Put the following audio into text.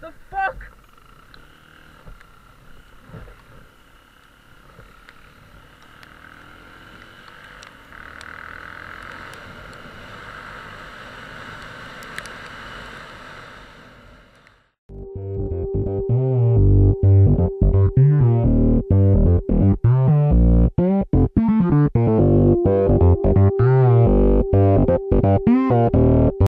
The fuck?